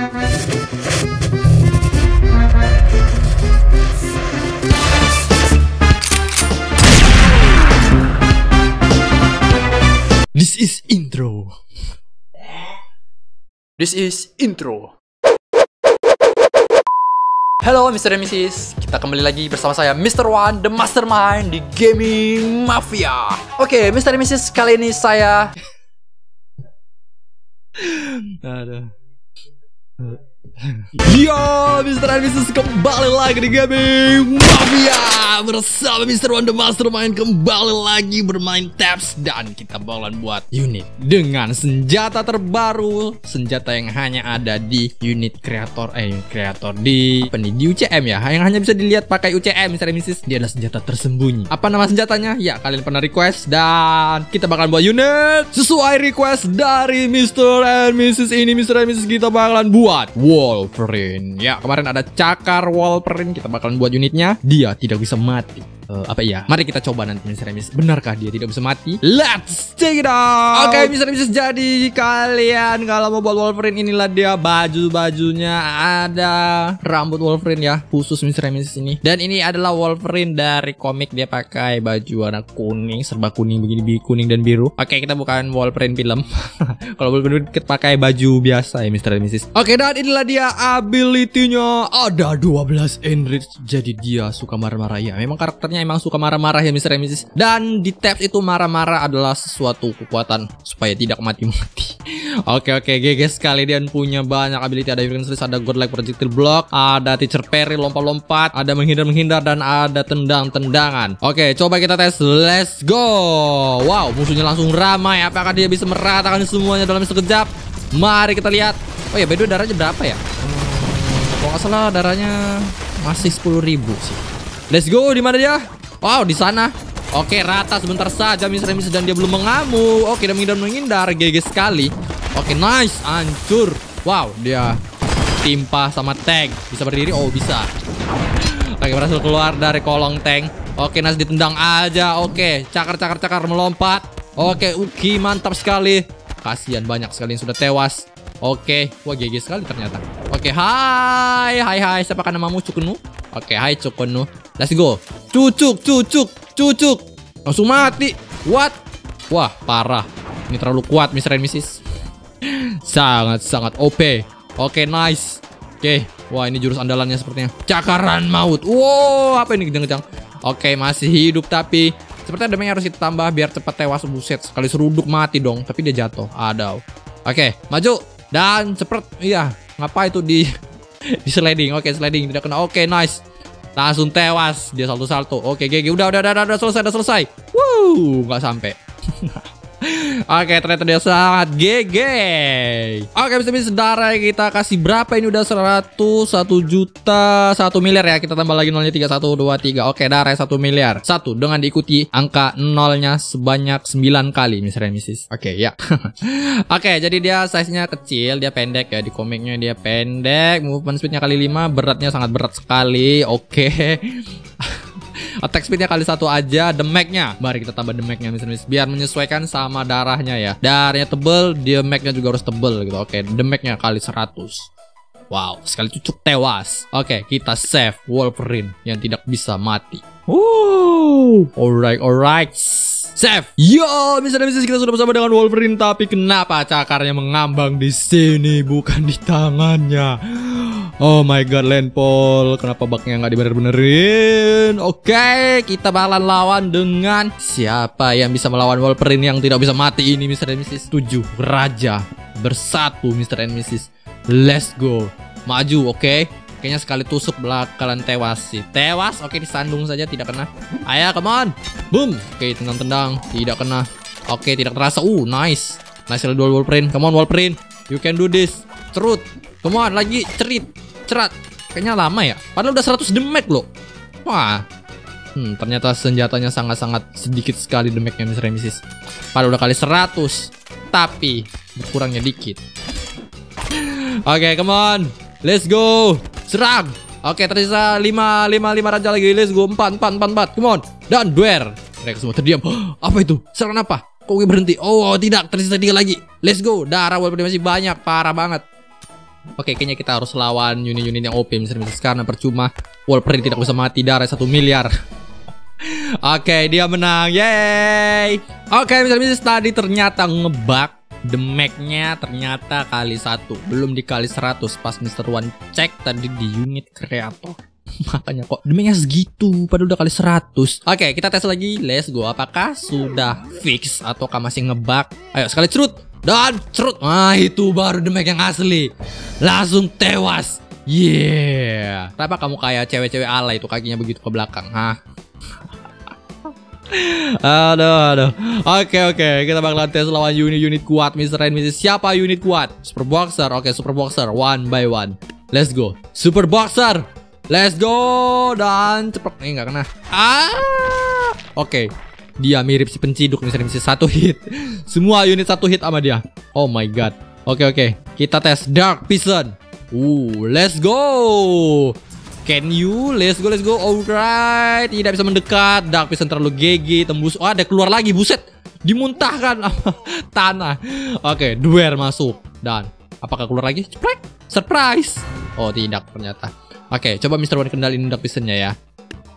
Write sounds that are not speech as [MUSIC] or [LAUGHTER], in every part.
This is intro. This is intro. Halo Mr. and Mrs. Kita kembali lagi bersama saya Mr. One, the mastermind di Gaming Mafia. Oke, Mr. and Mrs. Kali ini saya Aduh. uh, Yo, Mr. and Mrs. kembali lagi di Gaming Mafia Bersama Mr. One The Mastermind kembali lagi bermain tabs Dan kita bakalan buat unit dengan senjata terbaru Senjata yang hanya ada di unit kreator Eh, unit kreator di apa nih? Di UCM ya Yang hanya bisa dilihat pakai UCM Mr. and. Dia adalah senjata tersembunyi Apa nama senjatanya? Ya, kalian pernah request Dan kita bakalan buat unit Sesuai request dari Mr. and Mrs. ini Mr. and Mrs. kita bakalan buat Wolverine. Ya, kemarin ada cakar Wolverine, kita bakalan buat unitnya. Dia tidak bisa mati. Eh, apa ya? Mari kita coba nanti Mr. Remis. Benarkah dia tidak bisa mati? Let's check it out. Oke, Mr. Remis jadi kalian kalau mau buat Wolverine inilah dia baju-bajunya ada rambut Wolverine ya, khusus Mr. Remis ini. Dan ini adalah Wolverine dari komik dia pakai baju warna kuning, serba kuning begini kuning dan biru. Oke, kita bukan Wolverine film. [LAUGHS] kalau Wolverine kita pakai baju biasa ya Mr. Remis. Oke, dan inilah dia ability-nya. Ada 12 enrich jadi dia suka marah-marah ya. Memang karakternya emang suka marah-marah ya Mr. Mrs. Dan di tabs itu marah-marah adalah sesuatu kekuatan supaya tidak mati-mati. [LAUGHS] Oke oke GG sekali dan punya banyak ability ada Hurricane Slash, ada Godlike Projectile Block, ada Teacher Parry lompat-lompat, ada menghindar-menghindar dan ada tendang-tendangan. Oke, coba kita tes. Let's go. Wow, musuhnya langsung ramai. Apakah dia bisa meratakan semuanya dalam sekejap? Mari kita lihat. Oh ya, by the way, darahnya berapa ya? Hmm, kalau salah darahnya masih 10.000 sih. Let's go, di mana dia? Wow, di sana. Oke, rata sebentar saja Mr. Remis dan dia belum mengamuk. Oke, dia menghindar menghindar, GG sekali. Oke, nice, hancur. Wow, dia timpa sama tank. Bisa berdiri? Oh, bisa. Oke, berhasil keluar dari kolong tank. Oke, nice ditendang aja. Oke, cakar cakar cakar melompat. Oke, Uki mantap sekali. Kasihan banyak sekali yang sudah tewas. Oke, wah GG sekali ternyata. Oke, hai, hai, hai. Siapakah namamu Cukunu? Oke, hai Cukunu. Let's go. Cucuk, cucuk, cucuk. Langsung mati. What? Wah, parah. Ini terlalu kuat, Mr. and Mrs. [LAUGHS] Sangat, sangat OP. Oke, nice. Oke, wah ini jurus andalannya sepertinya. Cakaran maut. Wow, apa ini kejang-kejang? Oke, masih hidup tapi sepertinya damage harus ditambah biar cepat tewas buset. Sekali seruduk mati dong, tapi dia jatuh. Ada. Oke, maju dan cepet. Iya, ngapa itu di [LAUGHS] di sliding? Oke, sliding tidak kena. Oke, nice. Langsung tewas dia salto-salto. Oke, GG udah udah udah udah, udah selesai udah selesai. Wuh, nggak sampai. [LAUGHS] Oke, ternyata dia sangat GG. Oke, bisa bisa saudara kita kasih berapa ini udah 100 1 juta 1 miliar ya. Kita tambah lagi nolnya 3 1 2 3. Oke, darah 1 miliar. Satu dengan diikuti angka nolnya sebanyak 9 kali misalnya misis. Oke, ya. [LAUGHS] Oke, jadi dia size-nya kecil, dia pendek ya di komiknya dia pendek, movement speed-nya kali 5, beratnya sangat berat sekali. Oke. Attack speednya kali satu aja Damage-nya Mari kita tambah damage-nya misalnya Biar menyesuaikan sama darahnya ya. Darahnya tebel Damage-nya juga harus tebel gitu. Oke damage-nya kali 100 Wow Sekali cucuk tewas. Oke kita save Wolverine Yang tidak bisa mati. Wow Alright alright. Save. Yo, misalnya misalnya kita sudah bersama dengan Wolverine, tapi kenapa cakarnya mengambang di sini bukan di tangannya? Oh my god, Lenpol, kenapa baknya nggak dibener-benerin? Oke, kita bakalan lawan dengan siapa yang bisa melawan Wolverine yang tidak bisa mati ini, Mr. and Mrs. 7 Raja bersatu, Mr. and Mrs. Let's go. Maju, oke? Kayaknya sekali tusuk bakalan tewas sih. Tewas, oke disandung saja tidak kena. Ayo, come on. Boom. Oke, tendang-tendang, tidak kena. Oke, tidak terasa. Uh, nice. Nice dual Wolverine. Come on Wolverine. You can do this. Cerut. Come on, lagi cerit. Cerat. Kayaknya lama ya. Padahal udah 100 damage loh. Wah. Hmm, ternyata senjatanya sangat-sangat sedikit sekali damage-nya Mr. Nemesis. Padahal udah kali 100. Tapi berkurangnya dikit. Oke, come on. Let's go. Serang. Oke, tersisa 5 5 5 raja lagi. Let's go. 4 4 4 4. Come on. Dan duer. Mereka semua terdiam. [GASPS] Apa itu? Serangan apa? Kok gue berhenti? Oh, tidak. Tersisa tiga lagi. Let's go. Darah walaupun masih banyak. Parah banget. Oke, kayaknya kita harus lawan unit-unit yang OP misalnya karena percuma Wolverine tidak bisa mati darah satu miliar. [LAUGHS] Oke, dia menang. Yeay. Oke, misalnya tadi ternyata ngebug Damage-nya ternyata kali satu Belum dikali 100 Pas Mr. One cek tadi di unit kreator [LAUGHS] Makanya kok damage-nya segitu Padahal udah kali 100 Oke kita tes lagi Let's go Apakah sudah fix Ataukah masih ngebug Ayo sekali cerut Dan cerut Ah itu baru damage yang asli Langsung tewas Yeah Kenapa kamu kayak cewek-cewek ala itu kakinya begitu ke belakang Hah [LAUGHS] aduh, aduh. Oke, oke. Kita bakal tes lawan unit-unit kuat, Mr. and Mrs. Siapa unit kuat? Super Boxer. Oke, Super Boxer. One by one. Let's go. Super Boxer. Let's go. Dan cepet. Nih, nggak kena. Ah. Oke. Dia mirip si penciduk, and Mrs. Satu hit. [LAUGHS] Semua unit satu hit sama dia. Oh my god. Oke, oke. Kita tes Dark Vision. Uh, let's go. Can you? Let's go, let's go. Alright. Tidak bisa mendekat. Dark Vision terlalu GG. Tembus. Oh, ada keluar lagi. Buset. Dimuntahkan [LAUGHS] tanah. Oke, okay, duer masuk. Dan apakah keluar lagi? Surprise. Oh, tidak ternyata. Oke, okay, coba Mr. One kendalin Dark Visionnya ya.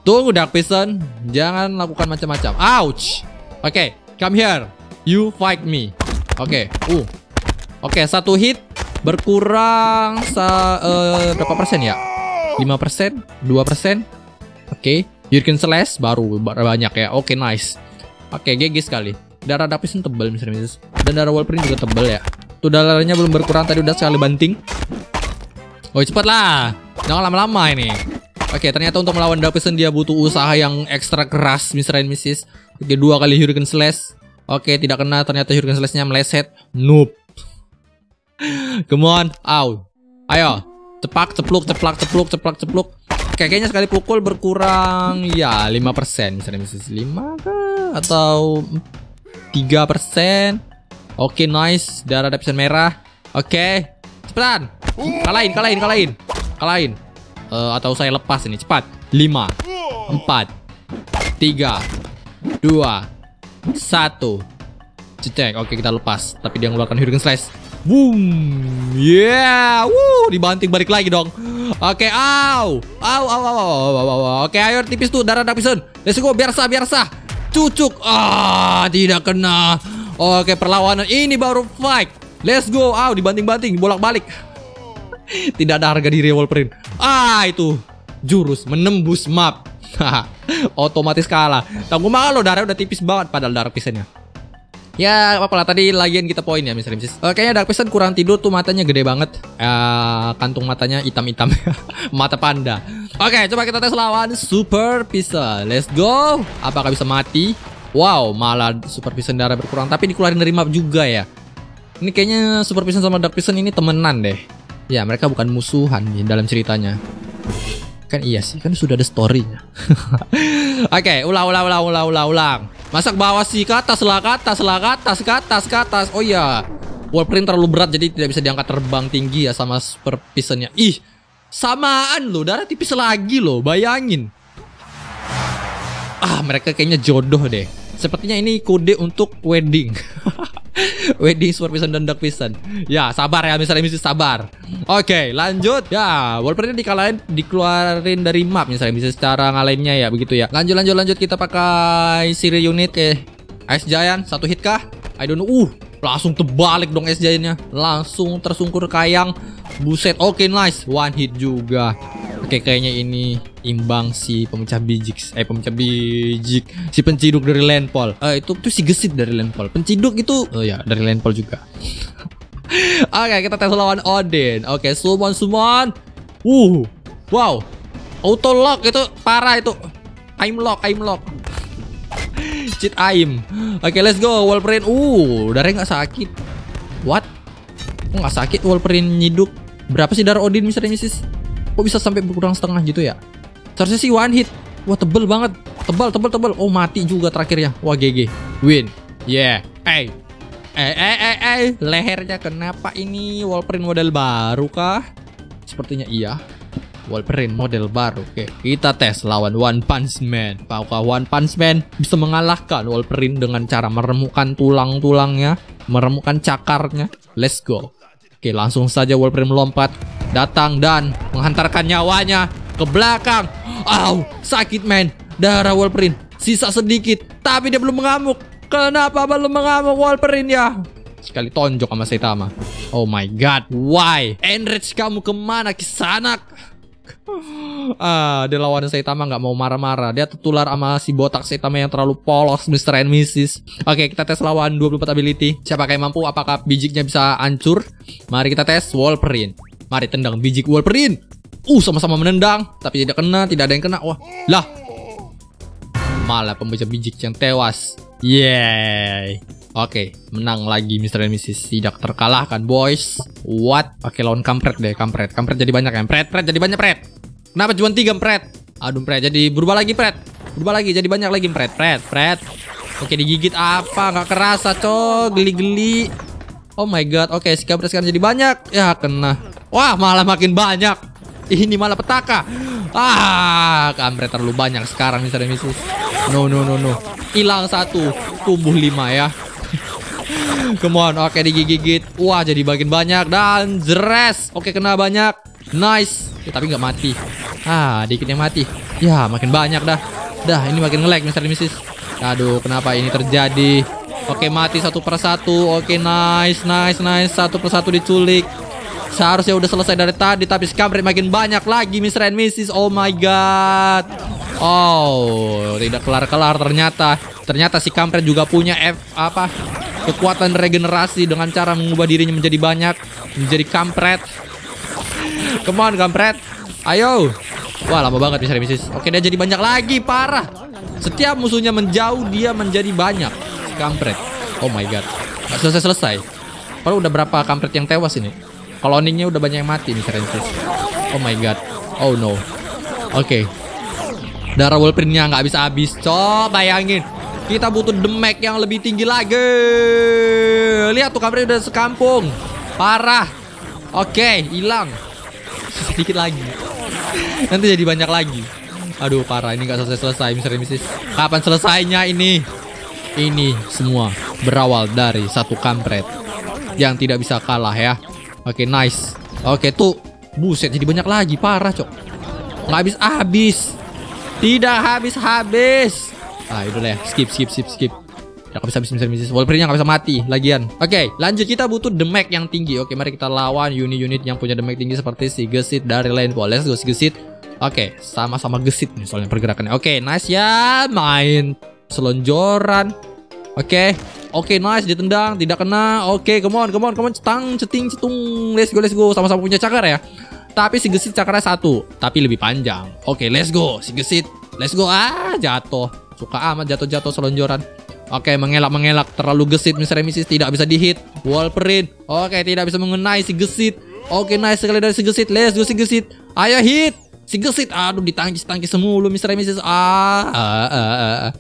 Tunggu Dark Vision. Jangan lakukan macam-macam. Ouch. Oke, okay, come here. You fight me. Oke. Okay. Uh. Oke, okay, satu hit berkurang sa uh, berapa persen ya? 5%, 2%. Oke, okay. Jurgen Slash baru banyak ya. Oke, okay, nice. Oke, okay, GG sekali. Darah Dapisan tebal misalnya, Dan darah Wolverine juga tebal ya. Tuh darahnya belum berkurang tadi udah sekali banting. Oh, cepat lah. Jangan lama-lama ini. Oke, okay, ternyata untuk melawan Dapison dia butuh usaha yang ekstra keras, Mr. and Mrs. Oke, dua kali Hurricane Slash. Oke, tidak kena. Ternyata Hurricane Slash-nya meleset. Noob. Come on. Out. Ayo. Cepak, cepluk, ceplak, cepluk, ceplak, cepluk. Kayaknya sekali pukul berkurang ya 5% misalnya misalnya 5 kah? atau 3%. Oke, nice. Darah lapisan merah. Oke. Cepetan. Kalahin, kalahin, kalahin. Kalahin. Uh, atau saya lepas ini, cepat. 5 4 3 2 1 Cek, oke kita lepas Tapi dia mengeluarkan Hurricane Slash Boom. Yeah. Woo, dibanting balik lagi dong. Oke, okay, au. Au, au, au, au, au, au. Oke, okay, ayo tipis tuh darah dapisan. Let's go, biar sah, biar sah. Cucuk. Ah, tidak kena. Oke, okay, perlawanan ini baru fight. Let's go. Au, dibanting-banting, bolak-balik. [LAUGHS] tidak ada harga diri Wolverine. Ah, itu jurus menembus map. [LAUGHS] Otomatis kalah. Tunggu malah lo darah udah tipis banget padahal darah pisannya. Ya apa lah tadi lagian kita poin ya Mr. Mrs. Uh, kayaknya Dark Person kurang tidur tuh matanya gede banget. Uh, kantung matanya hitam-hitam. [LAUGHS] Mata panda. Oke, coba kita tes lawan Super Pisa. Let's go. Apakah bisa mati? Wow, malah Super Pisa darah berkurang. Tapi dikeluarin dari map juga ya. Ini kayaknya Super Pisa sama Dark Person ini temenan deh. Ya, mereka bukan musuhan nih dalam ceritanya. Kan iya sih, kan sudah ada storynya. [LAUGHS] Oke, okay, ulang, ulang, ulang, ulang, ulang, ulang. Masak bawah sih ke atas lah, ke atas lah, ke atas, ke atas, ke atas. Oh iya, wallprint terlalu berat jadi tidak bisa diangkat terbang tinggi ya sama super pisonnya. Ih, samaan loh, darah tipis lagi loh, bayangin. Ah, mereka kayaknya jodoh deh. Sepertinya ini kode untuk wedding. [LAUGHS] [LAUGHS] Wedding Super Pisan dan Dark Pisan. Ya, sabar ya misalnya misi sabar. Oke, lanjut. Ya, Wolverine dikalahin dikeluarin dari map misalnya bisa secara ngalahinnya ya begitu ya. Lanjut lanjut lanjut kita pakai Siri unit ke Ice Giant satu hit kah? I don't know. Uh, langsung terbalik dong Ice Giantnya. Langsung tersungkur kayang. Buset. Oke, okay, nice. One hit juga. Oke, kayaknya ini imbang si pemecah bijik. Eh, pemecah bijik. Si penciduk dari Landfall. Eh, itu tuh si gesit dari Landfall. Penciduk itu oh ya, dari Landfall juga. [LAUGHS] Oke, okay, kita tes lawan Odin. Oke, okay, summon summon. Uh. Wow. Auto lock itu parah itu. Aim lock, aim lock. [LAUGHS] Cheat aim. Oke, okay, let's go. Wolverine. Uh, darahnya nggak sakit. What? nggak sakit Wolverine nyiduk. Berapa sih darah Odin misalnya, Misis? Kok bisa sampai berkurang setengah gitu ya? Seharusnya sih one hit. Wah tebel banget. Tebal, tebal, tebal. Oh mati juga terakhirnya. Wah GG. Win. Yeah. Eh. Eh, eh, eh, eh. Lehernya kenapa ini Wolverine model baru kah? Sepertinya iya. Wolverine model baru. Oke, kita tes lawan One Punch Man. Apakah One Punch Man bisa mengalahkan Wolverine dengan cara meremukkan tulang-tulangnya, meremukkan cakarnya? Let's go. Oke, langsung saja Wolverine melompat, datang dan menghantarkan nyawanya ke belakang. Au, sakit men. Darah Wolverine sisa sedikit, tapi dia belum mengamuk. Kenapa belum mengamuk Wolverine ya? Sekali tonjok sama Saitama. Oh my god, why? Enrich kamu ke mana kisanak? ah, dia lawan Saitama nggak mau marah-marah. Dia tertular sama si botak Saitama yang terlalu polos, Mr. and Mrs. Oke, kita tes lawan 24 ability. Siapa yang mampu? Apakah bijiknya bisa hancur? Mari kita tes Wolverine. Mari tendang bijik Wolverine. Uh, sama-sama menendang, tapi tidak kena, tidak ada yang kena. Wah, lah. Malah pembaca bijik yang tewas. Yeay. Oke, menang lagi Mr. and Mrs. Tidak terkalahkan, boys. What? Oke, lawan kampret deh, kampret. Kampret jadi banyak ya. Pret, pret jadi banyak, pret. Kenapa cuma tiga, pret? Aduh, pret. Jadi berubah lagi, pret. Berubah lagi, jadi banyak lagi, pret. Pret, pret. Oke, digigit apa? Nggak kerasa, cok. Geli-geli. Oh my god. Oke, si kampret sekarang jadi banyak. Ya, kena. Wah, malah makin banyak. Ini malah petaka. Ah, kampret terlalu banyak sekarang and Mrs. No, no, no, no. Hilang satu, tumbuh lima ya. [LAUGHS] Come on, oke digigit. Wah, jadi bagian banyak dan zres. Oke, kena banyak. Nice. Ya, tapi nggak mati. Ah, dikit yang mati. Ya, makin banyak dah. Dah, ini makin nge-lag Mr. Mrs. Aduh, kenapa ini terjadi? Oke, mati satu persatu. Oke, nice, nice, nice. Satu persatu diculik. Seharusnya udah selesai dari tadi, tapi sekarang makin banyak lagi Mr. and Mrs. Oh my god. Oh, tidak kelar-kelar ternyata. Ternyata si kampret juga punya F apa? Kekuatan regenerasi dengan cara mengubah dirinya menjadi banyak, menjadi kampret. [LAUGHS] Come on, kampret. Ayo. Wah, lama banget Mr. Mrs. Oke, dia jadi banyak lagi, parah. Setiap musuhnya menjauh, dia menjadi banyak. Kampret. Oh my god. Selesai-selesai. Padahal udah berapa kampret yang tewas ini? Koloninya udah banyak yang mati Mr. Mrs. Oh my god. Oh no. Oke. Darah Wolverine-nya nggak bisa habis. Coba bayangin. Kita butuh demek yang lebih tinggi lagi. Lihat tuh kampret udah sekampung. Parah. Oke, hilang. [LAUGHS] Sedikit lagi. Nanti jadi banyak lagi. Aduh, parah. Ini nggak selesai-selesai, Mr. Mrs. Kapan selesainya ini? Ini semua berawal dari satu kampret yang tidak bisa kalah ya. Oke, nice. Oke, tuh. Buset, jadi banyak lagi. Parah, cok. Nggak habis-habis. Tidak habis-habis. Ah, udah ya. Skip, skip, skip, skip. Ya, bisa habis bisa bisa. Wolverine gak bisa mati lagian. Oke, lanjut kita butuh demek yang tinggi. Oke, mari kita lawan unit-unit yang punya demek tinggi seperti si Gesit dari Landfall. Let's go si Gesit. Oke, sama-sama gesit nih soalnya pergerakannya. Oke, nice ya. Main selonjoran. Oke. Oke, nice ditendang, tidak kena. Oke, come on, come on, come on, cetang, ceting, cetung. Let's go, let's go. Sama-sama punya cakar ya. Tapi si gesit cakarnya satu, tapi lebih panjang. Oke, let's go. Si gesit, let's go. Ah, jatuh. Suka amat jatuh-jatuh selonjoran. Oke, mengelak-mengelak terlalu gesit Mr. Mrs. tidak bisa dihit. Wolverine. Oke, tidak bisa mengenai si gesit. Oke, nice sekali dari si gesit. Let's go si gesit. Ayo hit. Si gesit. Aduh, ditangkis-tangkis semulu Mr. Mrs. Ah, ah, ah, ah, ah.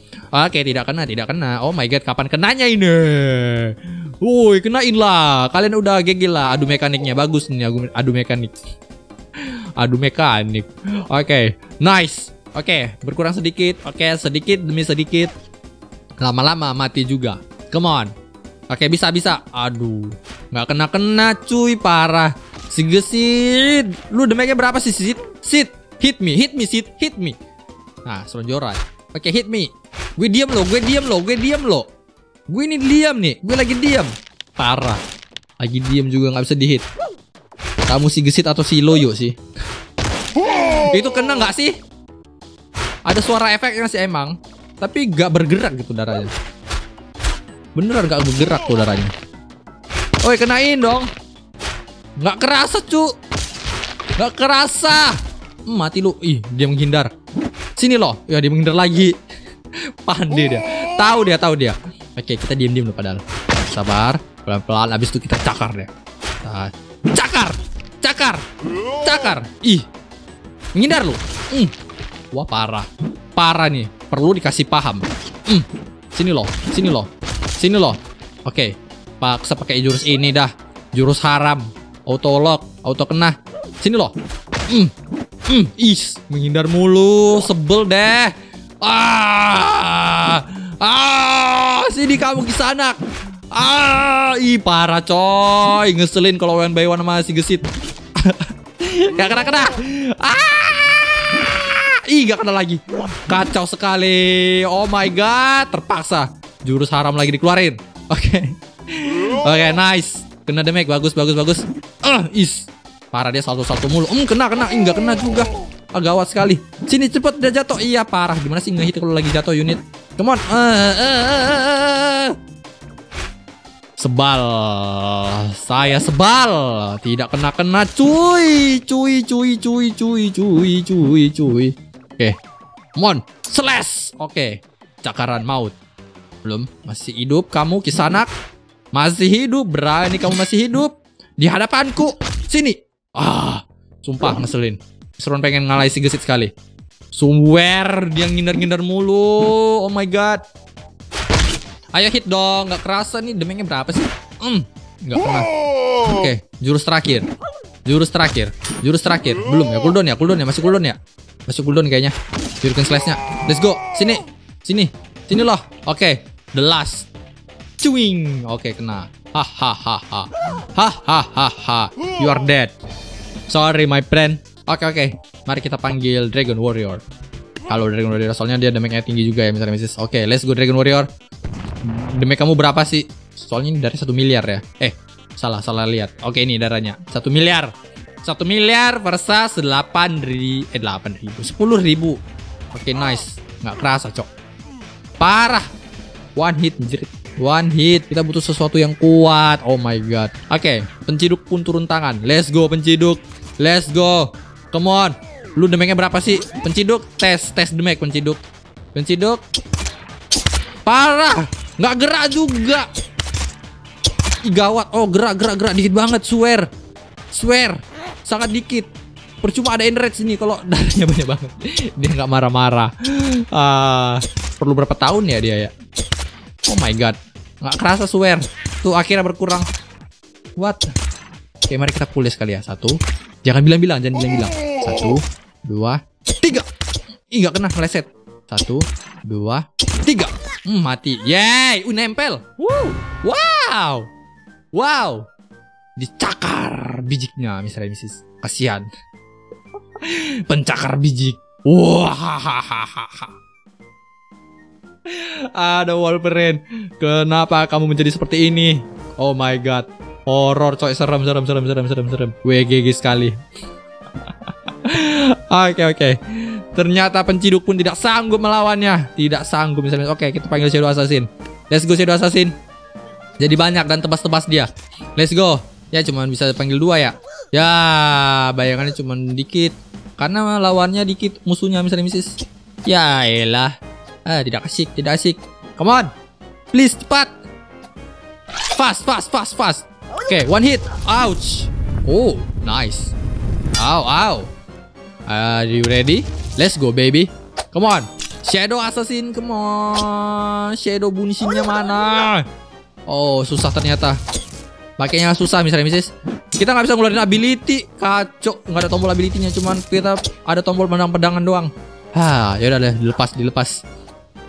Oke, tidak kena, tidak kena. Oh my god, kapan kenanya ini? Woi, kenain lah. Kalian udah gegil lah adu mekaniknya. Bagus nih adu mekanik. Adu mekanik. Oke, nice. Oke, berkurang sedikit. Oke, sedikit demi sedikit. Lama-lama mati juga. Come on. Oke, bisa bisa. Aduh, nggak kena kena, cuy, parah. Si gesit, lu damage berapa sih, sit? Sit, hit me, hit me, sit, hit me. Nah, selonjoran. Oke, hit me. Gue diam lo, gue diam lo, gue diam lo. Gue ini diam nih, gue lagi diam. Parah. Lagi diam juga nggak bisa dihit. Kamu si gesit atau si loyo sih? Itu kena nggak sih? Ada suara efeknya sih emang, tapi gak bergerak gitu darahnya. Beneran gak bergerak tuh darahnya. Oi kenain dong. Nggak kerasa cu. Nggak kerasa. Hmm, mati lu. Ih dia menghindar. Sini loh. Ya dia menghindar lagi. [LAUGHS] Pandai dia. Tahu dia, tahu dia. Oke kita diem diem loh padahal. Sabar. Pelan pelan. Abis itu kita cakar deh. Nah, cakar. Cakar. Cakar. Ih. Menghindar lu. Hmm. Wah parah. Parah nih. Perlu dikasih paham. Hmm. Sini loh. Sini loh. Sini loh. Oke. Paksa pakai jurus ini dah. Jurus haram. Auto lock. Auto kena. Sini loh. Hmm. Hmm. Is. Menghindar mulu. Sebel deh. Ah. Ah. Sini kamu ke sana. Ah, ih parah coy. Ngeselin kalau one by one sama si gesit. [LAUGHS] gak kena kena. Ah! Ih, gak kena lagi. Kacau sekali. Oh my god, terpaksa. Jurus haram lagi dikeluarin. Oke. [LAUGHS] Oke, nice. Kena damage, bagus, bagus, bagus. Ah, uh, is. Parah dia salto-salto mulu. Hmm, kena, kena. Ih, gak kena juga. Ah, gawat sekali. Sini cepet dia jatuh. Iya, parah. Gimana sih ngehit kalau lagi jatuh unit? Come on. Uh, uh, uh, uh. Sebal. Saya sebal. Tidak kena-kena cuy. Cuy, cuy, cuy, cuy, cuy, cuy, cuy. Oke. Okay. Come. Slash. Oke. Okay. Cakaran maut. Belum. Masih hidup kamu kisanak. Masih hidup. Berani kamu masih hidup. Di hadapanku. Sini. Ah. Sumpah ngeselin. Seron pengen ngalahin si gesit sekali. Sumber dia ngindar-ngindar mulu. Oh my god. Ayo hit dong, nggak kerasa nih demengnya berapa sih? Hmm, nggak pernah. Oke, okay, jurus terakhir. Jurus terakhir. Jurus terakhir. Belum ya, cooldown ya, cooldown ya, masih cooldown ya. Masih cooldown kayaknya. Shuriken slash-nya. Let's go. Sini. Sini. Sini loh. Oke, okay, the last. Cuing. Oke, okay, kena. Hahaha. Hahaha. You are dead. Sorry my friend. Oke oke, mari kita panggil Dragon Warrior. Kalau Dragon Warrior soalnya dia damage-nya tinggi juga ya misalnya Mrs. Oke, let's go Dragon Warrior. Damage kamu berapa sih? Soalnya ini dari satu miliar ya. Eh, salah salah lihat. Oke ini darahnya satu miliar. Satu miliar versus delapan ribu, eh delapan ribu, sepuluh ribu. Oke nice, nggak kerasa cok. Parah. One hit jerit. One hit. Kita butuh sesuatu yang kuat. Oh my god. Oke, okay, penciduk pun turun tangan. Let's go penciduk. Let's go. Come on. Lu damage berapa sih? Penciduk, tes, tes damage penciduk. Penciduk. Parah. Nggak gerak juga. Ih, gawat. Oh, gerak, gerak, gerak dikit banget, swear. Swear. Sangat dikit. Percuma ada enrage sini kalau [LAUGHS] darahnya banyak banget. Dia nggak marah-marah. Uh, perlu berapa tahun ya dia ya? Oh my god. Nggak kerasa swear. Tuh akhirnya berkurang. What? Oke, mari kita pulih sekali ya. Satu, Jangan bilang-bilang, jangan bilang-bilang. Satu, dua, tiga. Ih, gak kena meleset. Satu, dua, tiga. Hmm, mati. Yeay, uh, nempel. Wow. Wow. Wow. Dicakar bijiknya, misalnya misis. Kasihan. [LAUGHS] Pencakar bijik. Wah. Ada Wolverine. Kenapa kamu menjadi seperti ini? Oh my god. Horor coy, serem serem serem serem serem serem. WGG sekali. [LAUGHS] Oke oke. Ternyata penciduk pun tidak sanggup melawannya. Tidak sanggup misalnya. Oke, kita panggil Shadow Assassin. Let's go Shadow Assassin. Jadi banyak dan tebas-tebas dia. Let's go. Ya cuman bisa panggil dua ya. Ya, bayangannya cuman dikit. Karena lawannya dikit musuhnya misalnya misis. Ya elah. Ah, tidak asik, tidak asik. Come on. Please cepat. Fast, fast, fast, fast. Oke, okay, one hit. Ouch. Oh, nice. Ow, ow. Are you ready? Let's go, baby. Come on. Shadow Assassin, come on. Shadow bunishinnya mana? Oh, susah ternyata. Pakainya susah misalnya, Mrs. Kita nggak bisa ngeluarin ability. Kacau. Nggak ada tombol ability-nya. Cuman kita ada tombol pedang-pedangan doang. Hah, yaudah deh. Dilepas, dilepas.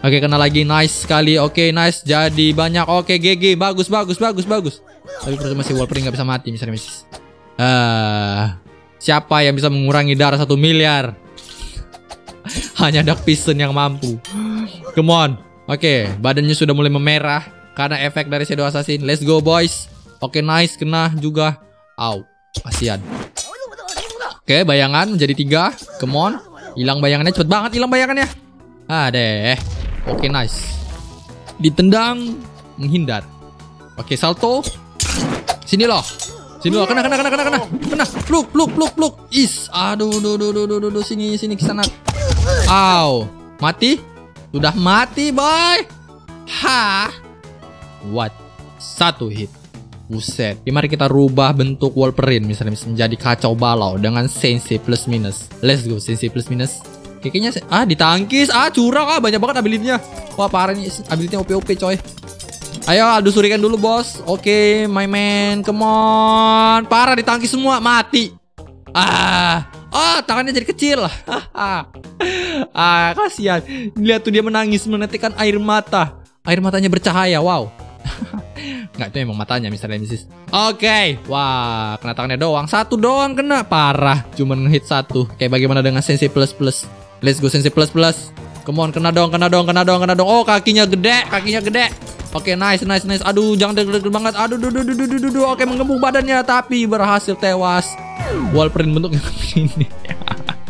Oke, kena lagi. Nice sekali. Oke, nice. Jadi banyak. Oke, GG. Bagus, bagus, bagus, bagus. Tapi percuma si Wolverine nggak bisa mati misalnya, Miss. Uh, siapa yang bisa mengurangi darah satu miliar? [LAUGHS] Hanya Dark Piston yang mampu. Come on. Oke, badannya sudah mulai memerah karena efek dari Shadow Assassin. Let's go, boys. Oke, nice. Kena juga. Au. Kasihan. Oke, bayangan menjadi tiga. Come on. Hilang bayangannya cepet banget hilang bayangannya. Ah deh. Oke, nice. Ditendang, menghindar. Oke, salto. Sini loh. Sini loh, kena kena kena kena kena. Kena. Pluk pluk pluk pluk. Is. Aduh, duh duh duh duh duh, duh. sini sini ke sana. Aw. Mati? Sudah mati, boy. Ha. What? Satu hit. Buset. Ya, mari kita rubah bentuk Wolverine misalnya menjadi kacau balau dengan sensi plus minus. Let's go sensi plus minus. Kayaknya ah ditangkis, ah curang ah banyak banget ability-nya. Wah parah nih ability-nya OP-OP coy. Ayo Aldo Surikan dulu bos. Oke, okay, my man, come on. Parah ditangkis semua, mati. Ah, oh tangannya jadi kecil. [LAUGHS] ah, kasihan. Lihat tuh dia menangis menetikkan air mata. Air matanya bercahaya, wow. [LAUGHS] Nggak, itu emang matanya Mr. Nemesis. Oke. Wah, kena tangannya doang. Satu doang kena. Parah. Cuman ngehit satu. Kayak bagaimana dengan Sensei Plus Plus. Let's go Sensei Plus Plus. Come on, kena dong, kena dong, kena dong, kena dong. Oh, kakinya gede, kakinya gede. Oke, nice, nice, nice. Aduh, jangan deg-deg banget. Aduh, duh, duh, duh, duh, duh, duh. Oke, menggembung badannya, tapi berhasil tewas. Wallprint bentuknya [LAUGHS] ini.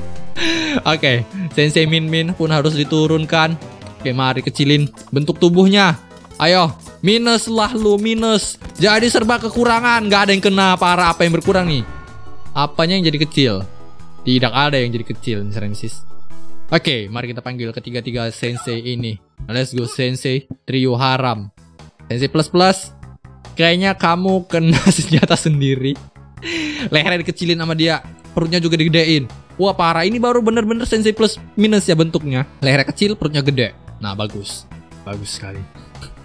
[LAUGHS] Oke, Sensei Min Min pun harus diturunkan. Oke, mari kecilin bentuk tubuhnya. Ayo, minus lah lu, minus. Jadi serba kekurangan, Gak ada yang kena parah. Apa yang berkurang nih? Apanya yang jadi kecil? Tidak ada yang jadi kecil, Nemesis. Oke, mari kita panggil ketiga-tiga sensei ini. Let's go sensei trio haram. Sensei plus plus. Kayaknya kamu kena [LAUGHS] senjata sendiri. Lehernya dikecilin sama dia. Perutnya juga digedein. Wah parah, ini baru bener-bener sensei plus minus ya bentuknya. Lehernya kecil, perutnya gede. Nah bagus. Bagus sekali.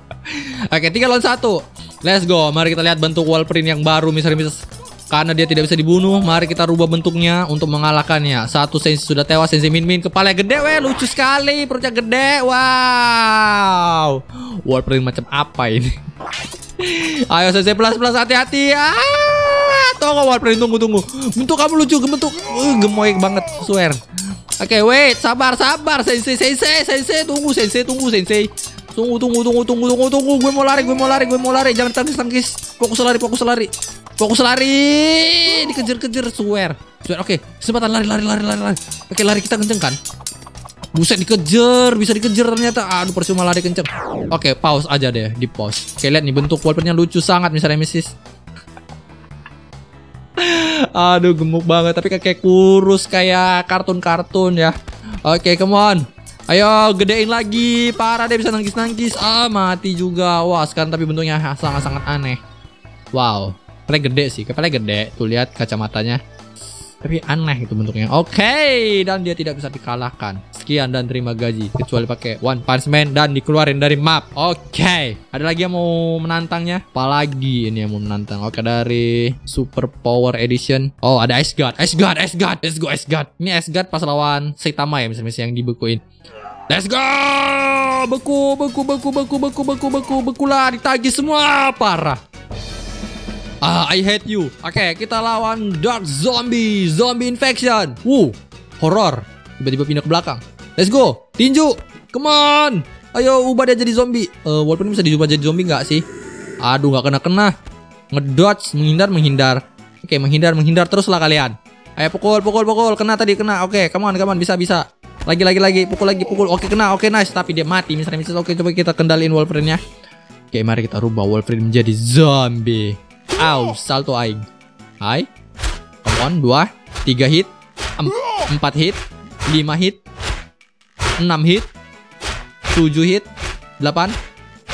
[LAUGHS] Oke, tiga lawan satu. Let's go. Mari kita lihat bentuk wall print yang baru misalnya karena dia tidak bisa dibunuh, mari kita rubah bentuknya untuk mengalahkannya. Satu sensi sudah tewas, sensi Min Min kepala gede, weh lucu sekali, perutnya gede, wow. Wall print macam apa ini? [LAUGHS] Ayo sensi plus plus hati-hati, ah. Tunggu wall print tunggu tunggu. Bentuk kamu lucu, bentuk uh, gemoy banget, swear. Oke, okay, wait, sabar sabar, sensi sensi sensi tunggu sensi tunggu sensi. Tunggu, tunggu, tunggu, tunggu, tunggu, tunggu. Gue mau lari, gue mau lari, gue mau lari. Jangan tangkis, tangkis. Fokus lari, fokus lari. Fokus lari. Dikejar-kejar, swear. Swear, oke. Kesempatan lari, lari, lari, lari, lari. Oke, lari kita kenceng kan? Buset dikejar, bisa dikejar ternyata. Aduh, percuma lari kenceng. Oke, pause aja deh, di pause. Oke, lihat nih bentuk wallpapernya lucu sangat misalnya Mrs. [LAUGHS] Aduh, gemuk banget tapi kayak kurus kayak kartun-kartun ya. Oke, come on. Ayo gedein lagi. Parah dia bisa nangkis-nangkis. Ah, mati juga. Wah, sekarang tapi bentuknya sangat-sangat aneh. Wow. Kepala gede sih. Kepala gede. Tuh lihat kacamatanya. Tapi aneh itu bentuknya. Oke, okay. dan dia tidak bisa dikalahkan. Sekian dan terima gaji kecuali pakai One Punch Man dan dikeluarin dari map. Oke. Okay. Ada lagi yang mau menantangnya? Apalagi ini yang mau menantang? Oke, okay, dari Super Power Edition. Oh, ada Ice God. Ice God, Ice God. Let's go Ice God. Ini Ice God pas lawan Saitama ya misalnya yang dibekuin. Let's go! Beku, beku, beku, beku, beku, beku, beku, beku lah, ditagih semua, parah. Ah, I hate you. Oke, okay, kita lawan Dark Zombie, Zombie Infection. Wuh, horror. Tiba-tiba pindah ke belakang. Let's go, tinju. Come on. Ayo ubah dia jadi zombie. Uh, walaupun bisa diubah jadi zombie nggak sih? Aduh, nggak kena-kena. Ngedodge, menghindar, menghindar. Oke, okay, menghindar, menghindar teruslah kalian. Ayo pukul, pukul, pukul. Kena tadi, kena. Oke, okay, come on, come on. Bisa, bisa. Lagi lagi lagi pukul lagi pukul. Oke kena. Oke nice tapi dia mati misalnya misalnya oke coba kita kendaliin Wolverine-nya. Oke mari kita rubah Wolverine menjadi zombie. Aw salto aing. Hai. Come on dua tiga hit. Empat hit. Lima hit. Enam hit. Tujuh hit. Delapan.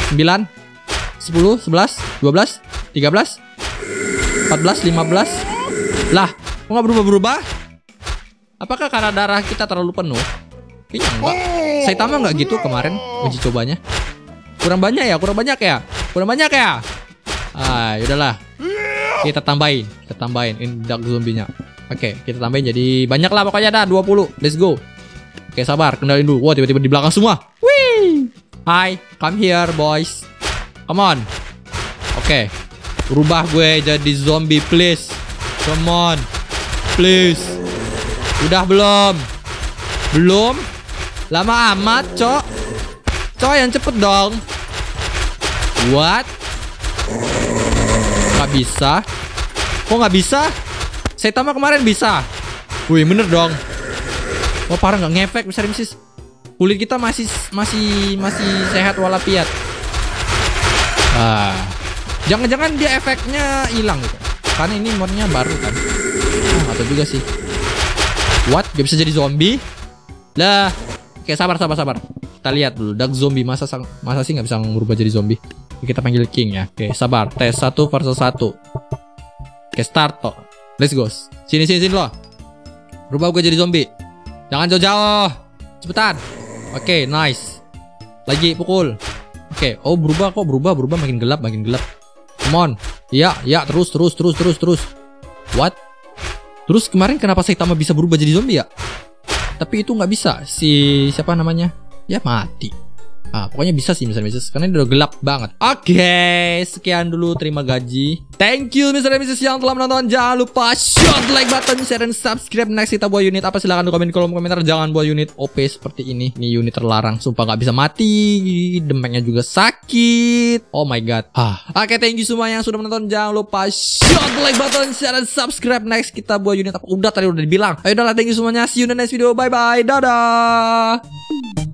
Sembilan. Sepuluh. Sebelas. Dua belas. Tiga belas. Empat belas. Lima belas. Lah kok nggak berubah-berubah? Apakah karena darah kita terlalu penuh? Kayaknya enggak. Saya tambah nggak gitu kemarin uji cobanya. Kurang banyak ya, kurang banyak ya, kurang banyak ya. Ah, udahlah. Kita tambahin, kita tambahin ini dark zombinya. Oke, kita tambahin jadi banyak lah pokoknya dah 20. Let's go. Oke, sabar, kendalin dulu. Wah, tiba-tiba di belakang semua. Wih. Hi, come here, boys. Come on. Oke. Rubah gue jadi zombie, please. Come on. Please. Udah belum? Belum? Lama amat, Cok. Cok yang cepet dong. What? Gak bisa. Kok gak bisa? Saya tambah kemarin bisa. Wih, bener dong. Wah, parah gak ngefek besar misis. Kulit kita masih masih masih sehat walafiat. Ah. Jangan-jangan dia efeknya hilang gitu. Karena ini modnya baru kan. Oh, atau juga sih. What? Gak bisa jadi zombie? Lah. Oke, sabar, sabar, sabar. Kita lihat dulu. Dark zombie masa masa sih nggak bisa merubah jadi zombie? Kita panggil King ya. Oke, sabar. Tes satu versus satu. Oke, start toh. Let's go. Sini, sini, sini loh. Rubah gue jadi zombie. Jangan jauh-jauh. Cepetan. Oke, nice. Lagi pukul. Oke, oh berubah kok berubah berubah makin gelap makin gelap. Come on. Ya, ya terus terus terus terus terus. What? Terus kemarin kenapa Saitama bisa berubah jadi zombie ya? Tapi itu nggak bisa. Si siapa namanya? Ya mati. Ah, pokoknya bisa sih Mr. Mrs. Karena ini udah gelap banget. Oke, sekian dulu terima gaji. Thank you Mr. Mrs. yang telah menonton. Jangan lupa shot like button, share dan subscribe. Next kita buat unit apa silahkan komen di kolom komentar. Jangan buat unit OP seperti ini. Ini unit terlarang. Sumpah nggak bisa mati. Demeknya juga sakit. Oh my god. Ah. Oke, thank you semua yang sudah menonton. Jangan lupa shot like button, share dan subscribe. Next kita buat unit apa? Udah tadi udah dibilang. Ayo udah thank you semuanya. See you in the next video. Bye bye. Dadah.